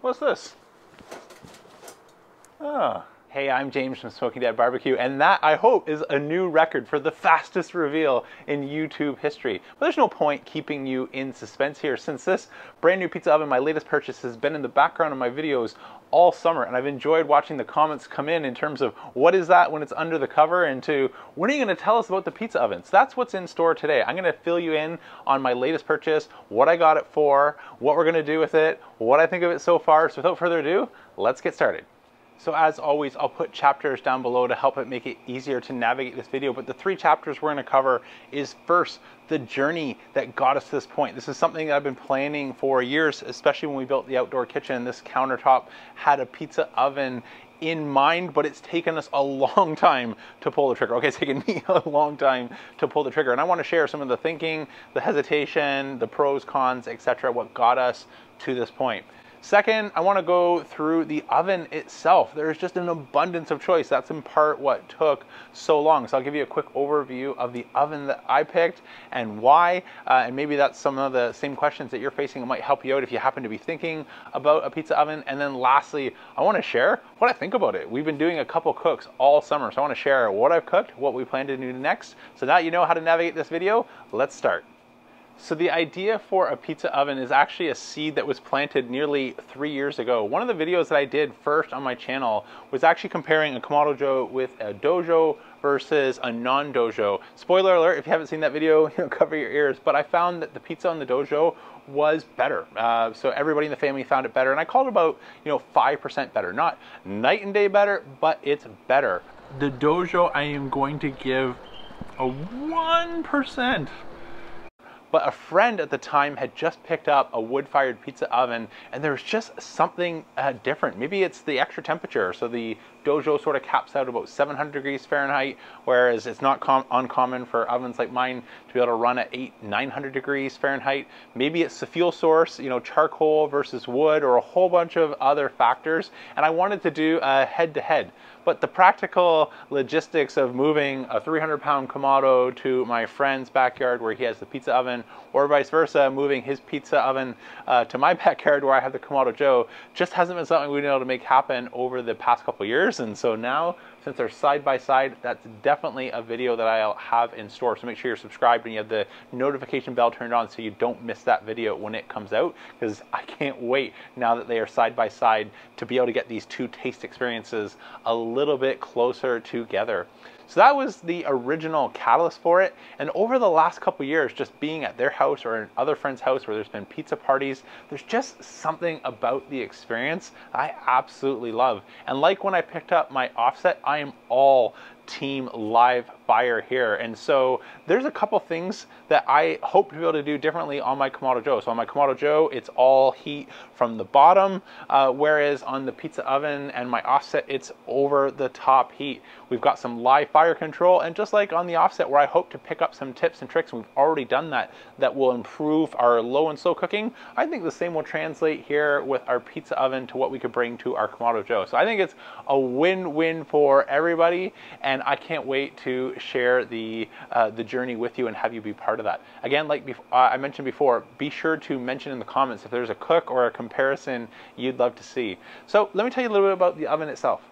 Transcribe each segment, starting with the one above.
What's this? Ah. Hey, I'm James from Smoking Dad Barbecue, and that, I hope, is a new record for the fastest reveal in YouTube history. But there's no point keeping you in suspense here, since this brand new pizza oven, my latest purchase, has been in the background of my videos all summer, and I've enjoyed watching the comments come in in terms of what is that when it's under the cover, and to when are you going to tell us about the pizza ovens? That's what's in store today. I'm going to fill you in on my latest purchase, what I got it for, what we're going to do with it, what I think of it so far. So without further ado, let's get started. So as always, I'll put chapters down below to help it make it easier to navigate this video. But the three chapters we're gonna cover is first, the journey that got us to this point. This is something that I've been planning for years, especially when we built the outdoor kitchen. This countertop had a pizza oven in mind, but it's taken us a long time to pull the trigger. Okay, it's taken me a long time to pull the trigger. And I wanna share some of the thinking, the hesitation, the pros, cons, etc., what got us to this point. Second, I wanna go through the oven itself. There's just an abundance of choice. That's in part what took so long. So I'll give you a quick overview of the oven that I picked and why, uh, and maybe that's some of the same questions that you're facing. It might help you out if you happen to be thinking about a pizza oven. And then lastly, I wanna share what I think about it. We've been doing a couple cooks all summer, so I wanna share what I've cooked, what we plan to do next. So now you know how to navigate this video, let's start. So the idea for a pizza oven is actually a seed that was planted nearly three years ago. One of the videos that I did first on my channel was actually comparing a Kamado Joe with a DoJoe versus a non-DoJoe. Spoiler alert, if you haven't seen that video, you know, cover your ears, but I found that the pizza on the DoJoe was better. Uh, so everybody in the family found it better, and I called it about, you know, 5% better. Not night and day better, but it's better. The DoJoe I am going to give a 1% but a friend at the time had just picked up a wood-fired pizza oven and there was just something uh, different. Maybe it's the extra temperature. So the DoJoe sort of caps out about 700 degrees Fahrenheit, whereas it's not uncommon for ovens like mine to be able to run at 8, 900 degrees Fahrenheit. Maybe it's the fuel source, you know, charcoal versus wood or a whole bunch of other factors. And I wanted to do a head-to-head. -head. But the practical logistics of moving a 300 pound Kamado to my friend's backyard where he has the pizza oven, or vice versa, moving his pizza oven uh, to my backyard where I have the Kamado Joe, just hasn't been something we've been able to make happen over the past couple years. And so now, since they're side by side, that's definitely a video that I'll have in store. So make sure you're subscribed and you have the notification bell turned on so you don't miss that video when it comes out. Because I can't wait now that they are side by side to be able to get these two taste experiences a little bit closer together. So that was the original catalyst for it. And over the last couple years, just being at their house or in other friends' house where there's been pizza parties, there's just something about the experience I absolutely love. And like when I picked up my offset, I am all team live fire here. And so there's a couple things that I hope to be able to do differently on my Kamado Joe. So on my Kamado Joe, it's all heat from the bottom, uh, whereas on the pizza oven and my offset, it's over the top heat. We've got some live fire control, and just like on the offset where I hope to pick up some tips and tricks, and we've already done that, that will improve our low and slow cooking. I think the same will translate here with our pizza oven to what we could bring to our Kamado Joe. So I think it's a win-win for everybody, and I can't wait to share the, uh, the journey with you and have you be part of that. Again, like uh, I mentioned before, be sure to mention in the comments if there's a cook or a comparison you'd love to see. So let me tell you a little bit about the oven itself.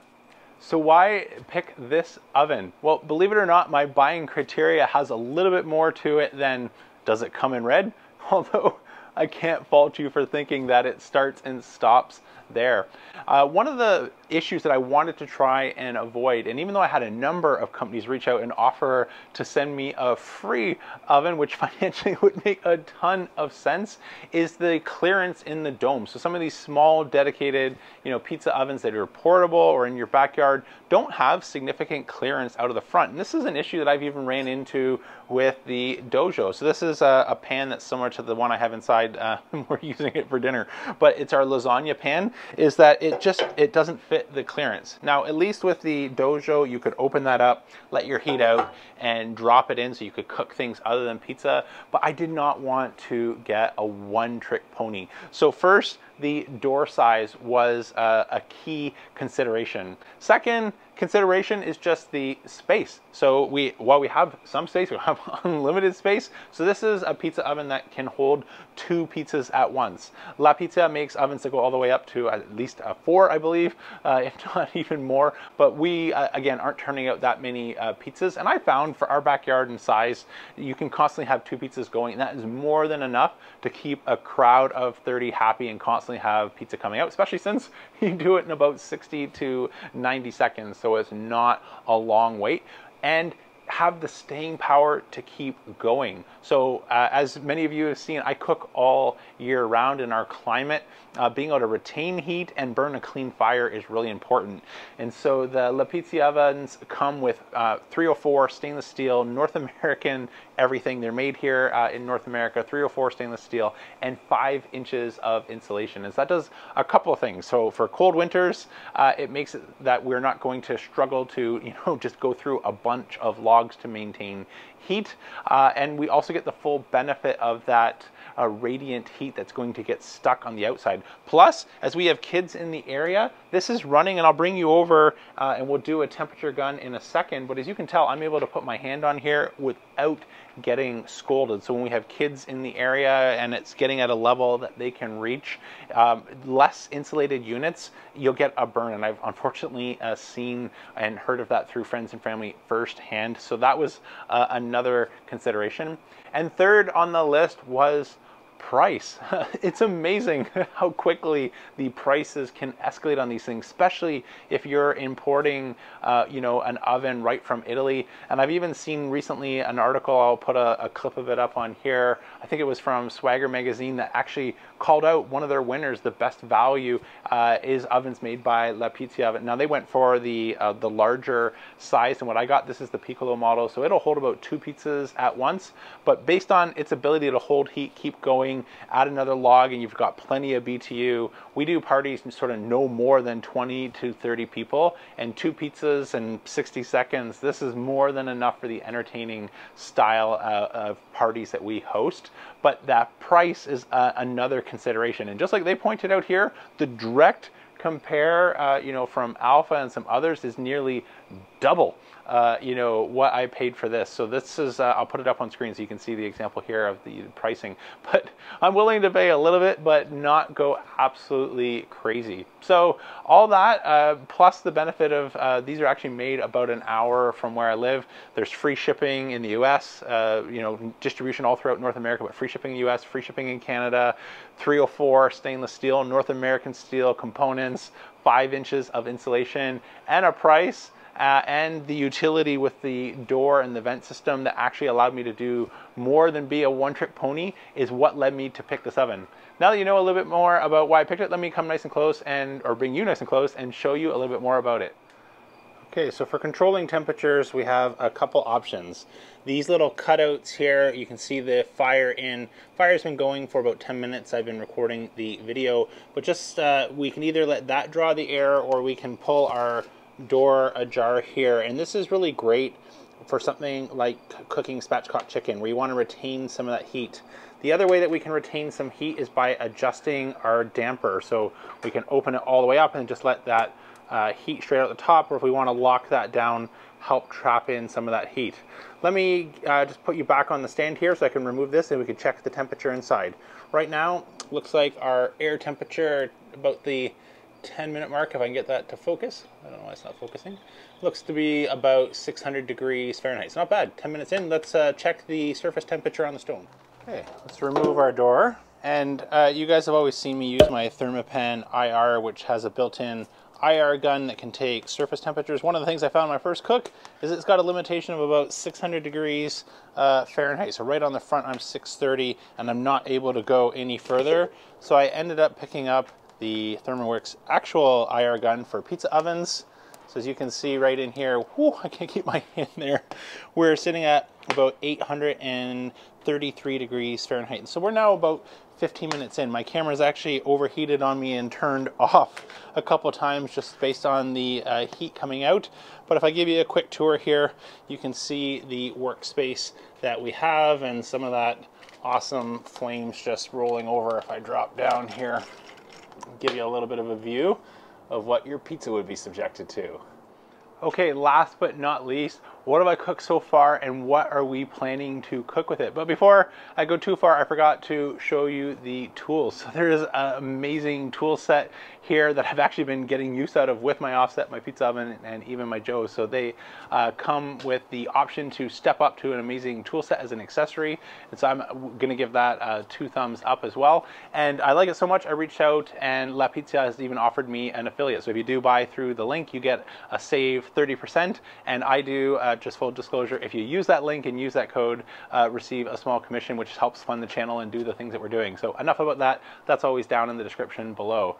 So why pick this oven? Well, believe it or not, my buying criteria has a little bit more to it than does it come in red? Although I can't fault you for thinking that it starts and stops there. Uh, one of the issues that I wanted to try and avoid, and even though I had a number of companies reach out and offer to send me a free oven, which financially would make a ton of sense, is the clearance in the dome. So some of these small dedicated, you know, pizza ovens that are portable or in your backyard don't have significant clearance out of the front. And this is an issue that I've even ran into with the DoJoe. So this is a, a pan that's similar to the one I have inside. Uh, we're using it for dinner, but it's our lasagna pan. Is that it just it doesn't fit the clearance. Now at least with the DoJoe, you could open that up, let your heat out, and drop it in so you could cook things other than pizza. But I did not want to get a one-trick pony. So first, the door size was a, a key consideration. Second, consideration is just the space. So we, while we have some space, we have unlimited space. So this is a pizza oven that can hold two pizzas at once. La Piazza makes ovens that go all the way up to at least a four, I believe, uh, if not even more. But we, uh, again, aren't turning out that many uh, pizzas. And I found for our backyard and size, you can constantly have two pizzas going. And that is more than enough to keep a crowd of 30 happy and constantly have pizza coming out, especially since you do it in about 60 to 90 seconds so it's not a long wait. And have the staying power to keep going. So uh, as many of you have seen, I cook all year round in our climate. Uh, being able to retain heat and burn a clean fire is really important. And so the La Piazza ovens come with uh, 304 stainless steel, North American everything. They're made here uh, in North America, 304 stainless steel, and five inches of insulation. And so that does a couple of things. So for cold winters, uh, it makes it that we're not going to struggle to, you know, just go through a bunch of logs to maintain heat. Uh, and we also get the full benefit of that uh, radiant heat that's going to get stuck on the outside. Plus, as we have kids in the area, this is running, and I'll bring you over uh, and we'll do a temperature gun in a second. But as you can tell, I'm able to put my hand on here without getting scolded. So when we have kids in the area and it's getting at a level that they can reach, um, less insulated units, you'll get a burn. And I've unfortunately uh, seen and heard of that through friends and family firsthand. So that was uh, another consideration. And third on the list was price. it's amazing how quickly the prices can escalate on these things, especially if you're importing, uh, you know, an oven right from Italy. And I've even seen recently an article, I'll put a, a clip of it up on here. I think it was from Swagger Magazine that actually called out one of their winners, the best value uh, is ovens made by La Piazza Oven. Now they went for the uh, the larger size than what I got. This is the Piccolo model, so it'll hold about two pizzas at once. But based on its ability to hold heat, keep going, add another log, and you've got plenty of BTU. We do parties sort of no more than 20 to 30 people, and two pizzas in 60 seconds. This is more than enough for the entertaining style uh, of parties that we host. But that price is uh, another consideration. And just like they pointed out here, the direct compare, uh, you know, from Alfa and some others is nearly double uh, you know, what I paid for this. So this is, uh, I'll put it up on screen so you can see the example here of the pricing. But I'm willing to pay a little bit, but not go absolutely crazy. So all that, uh, plus the benefit of, uh, these are actually made about an hour from where I live. There's free shipping in the US, uh, you know, distribution all throughout North America, but free shipping in the US, free shipping in Canada, 304 stainless steel, North American steel components, five inches of insulation, and a price uh, and the utility with the door and the vent system that actually allowed me to do more than be a one-trick pony is what led me to pick this oven. Now that you know a little bit more about why I picked it, let me come nice and close and, or bring you nice and close and show you a little bit more about it. Okay, so for controlling temperatures, we have a couple options. These little cutouts here, you can see the fire in. Fire's been going for about 10 minutes. I've been recording the video, but just uh, we can either let that draw the air or we can pull our door ajar here. And this is really great for something like cooking spatchcock chicken where you want to retain some of that heat. The other way that we can retain some heat is by adjusting our damper. So we can open it all the way up and just let that uh, heat straight out the top, or if we want to lock that down, help trap in some of that heat. Let me uh, just put you back on the stand here so I can remove this and we can check the temperature inside. Right now, looks like our air temperature about the 10 minute mark if I can get that to focus. I don't know why it's not focusing. Looks to be about 600 degrees Fahrenheit. It's not bad. 10 minutes in, let's uh, check the surface temperature on the stone. Okay, let's remove our door. And uh, you guys have always seen me use my Thermapen IR, which has a built-in IR gun that can take surface temperatures. One of the things I found my first cook is it's got a limitation of about 600 degrees uh, Fahrenheit. So right on the front, I'm 630, and I'm not able to go any further. So I ended up picking up the ThermoWorks actual IR gun for pizza ovens. So as you can see right in here, I can't keep my hand there. We're sitting at about 833 degrees Fahrenheit. So we're now about 15 minutes in. My camera's actually overheated on me and turned off a couple times just based on the uh, heat coming out. But if I give you a quick tour here, you can see the workspace that we have and some of that awesome flames just rolling over if I drop down here. Give you a little bit of a view of what your pizza would be subjected to. Okay, last but not least, what have I cooked so far and what are we planning to cook with it? But before I go too far, I forgot to show you the tools. So there is an amazing tool set here that I've actually been getting use out of with my offset, my pizza oven, and even my Joe. So they uh, come with the option to step up to an amazing tool set as an accessory. And so I'm gonna give that uh, two thumbs up as well. And I like it so much, I reached out and La Piazza has even offered me an affiliate. So if you do buy through the link, you get a save 30%. And I do uh, just full disclosure, if you use that link and use that code, uh, receive a small commission, which helps fund the channel and do the things that we're doing. So enough about that. That's always down in the description below.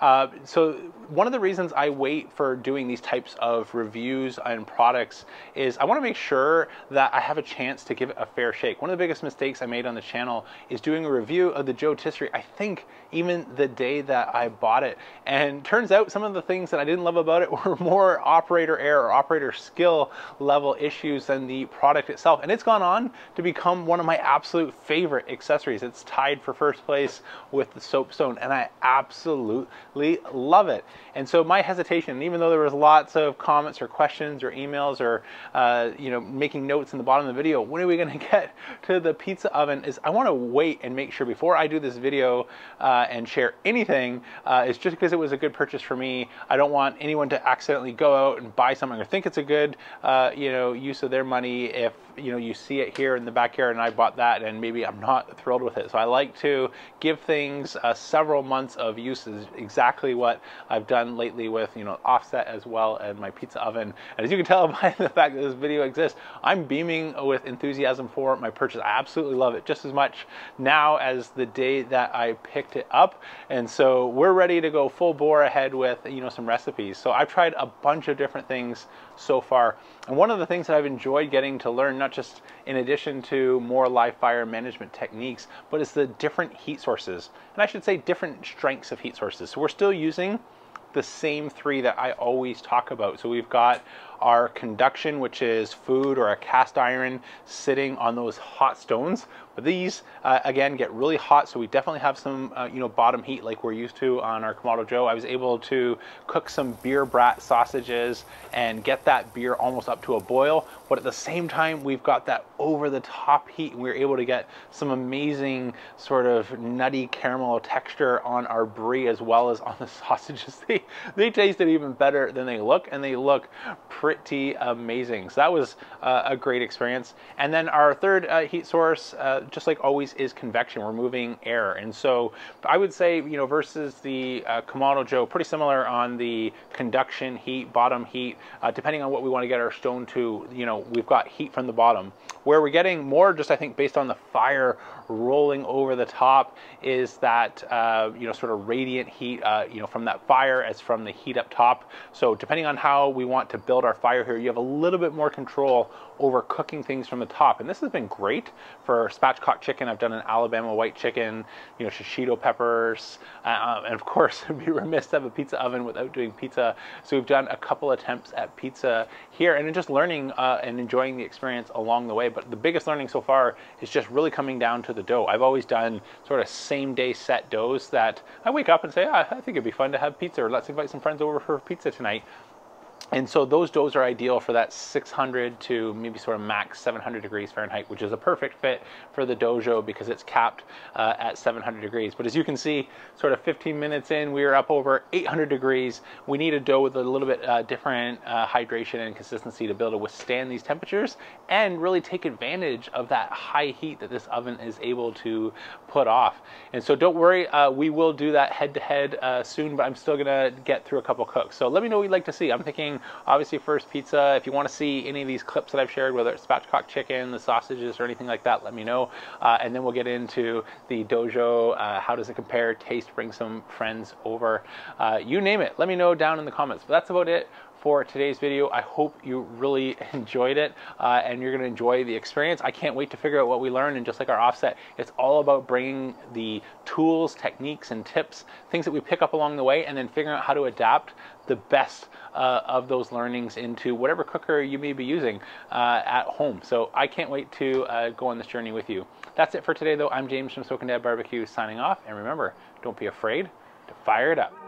Uh, so one of the reasons I wait for doing these types of reviews and products is I want to make sure that I have a chance to give it a fair shake. One of the biggest mistakes I made on the channel is doing a review of the JoeTisserie, I think even the day that I bought it. And turns out some of the things that I didn't love about it were more operator error or operator skill level issues than the product itself. And it's gone on to become one of my absolute favorite accessories. It's tied for first place with the soapstone and I absolutely love it. And so my hesitation, even though there was lots of comments or questions or emails or uh, you know making notes in the bottom of the video, when are we going to get to the pizza oven? Is I want to wait and make sure before I do this video uh, and share anything. Uh, it's just because it was a good purchase for me. I don't want anyone to accidentally go out and buy something or think it's a good uh, you know use of their money if you know you see it here in the backyard and I bought that and maybe I'm not thrilled with it. So I like to give things uh, several months of uses exactly what I've done lately with you know offset as well and my pizza oven. And as you can tell by the fact that this video exists, I'm beaming with enthusiasm for my purchase. I absolutely love it just as much now as the day that I picked it up. And so we're ready to go full bore ahead with you know some recipes. So I've tried a bunch of different things so far. And one of the things that I've enjoyed getting to learn, not just in addition to more live fire management techniques, but is the different heat sources. And I should say different strengths of heat sources. So we're still using the same three that I always talk about. So we've got our conduction, which is food or a cast iron sitting on those hot stones. But these, uh, again, get really hot, so we definitely have some, uh, you know, bottom heat like we're used to on our Kamado Joe. I was able to cook some beer brat sausages and get that beer almost up to a boil, but at the same time, we've got that over-the-top heat, and we were able to get some amazing sort of nutty caramel texture on our brie as well as on the sausages. They, they tasted even better than they look, and they look pretty amazing. So that was uh, a great experience. And then our third uh, heat source, uh, just like always, is convection. We're moving air. And so I would say, you know, versus the uh, Kamado Joe, pretty similar on the conduction heat, bottom heat, uh, depending on what we want to get our stone to, you know, we've got heat from the bottom. Where we're getting more, just I think, based on the fire rolling over the top, is that, uh, you know, sort of radiant heat, you know, from that fire as from the heat up top. So depending on how we want to build our fire here, you have a little bit more control over cooking things from the top. And this has been great for spatchcock chicken. I've done an Alabama white chicken, you know, shishito peppers, uh, and of course, it'd be remiss to have a pizza oven without doing pizza. So we've done a couple attempts at pizza here and just learning uh, and enjoying the experience along the way. But the biggest learning so far is just really coming down to the dough. I've always done sort of same day set doughs that I wake up and say, ah, I think it'd be fun to have pizza or let's invite some friends over for pizza tonight and so those doughs are ideal for that 600 to maybe sort of max 700 degrees Fahrenheit, which is a perfect fit for the DoJoe because it's capped uh, at 700 degrees. But as you can see, sort of 15 minutes in, we are up over 800 degrees. We need a dough with a little bit uh, different uh, hydration and consistency to be able to withstand these temperatures and really take advantage of that high heat that this oven is able to put off. And so don't worry, uh, we will do that head to head soon, but I'm still gonna get through a couple cooks. So let me know what you'd like to see. I'm thinking obviously first pizza. If you want to see any of these clips that I've shared, whether it's spatchcock chicken, the sausages, or anything like that, let me know. Uh, and then we'll get into the DoJoe. Uh, how does it compare? Taste, bring some friends over. Uh, you name it. Let me know down in the comments. But that's about it for today's video. I hope you really enjoyed it uh, and you're going to enjoy the experience. I can't wait to figure out what we learned and just like our offset, it's all about bringing the tools, techniques, and tips, things that we pick up along the way and then figuring out how to adapt the best uh, of those learnings into whatever cooker you may be using uh, at home. So I can't wait to uh, go on this journey with you. That's it for today though. I'm James from Smoking Dad Barbecue signing off and remember, don't be afraid to fire it up.